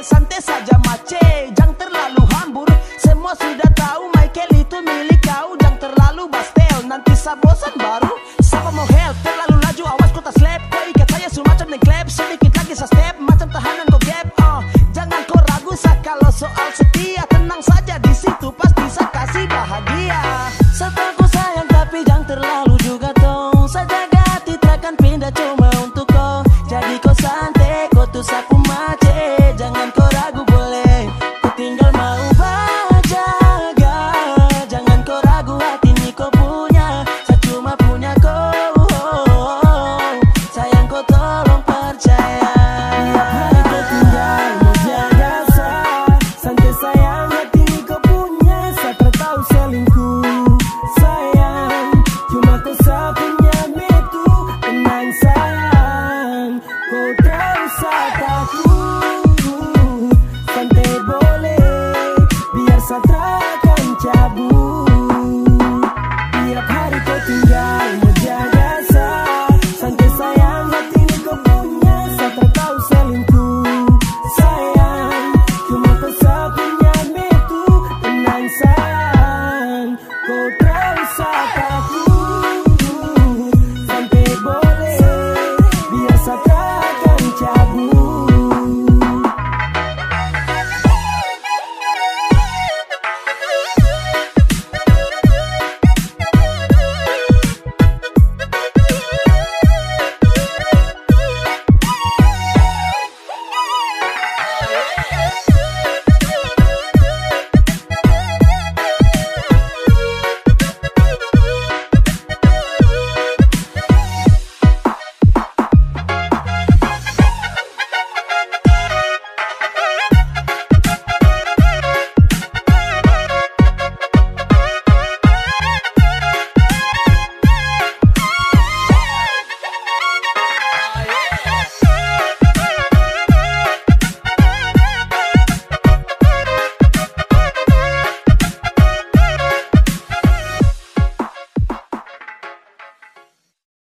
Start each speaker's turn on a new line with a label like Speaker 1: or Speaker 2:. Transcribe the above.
Speaker 1: interesante esa llama, che.
Speaker 2: essa tatu.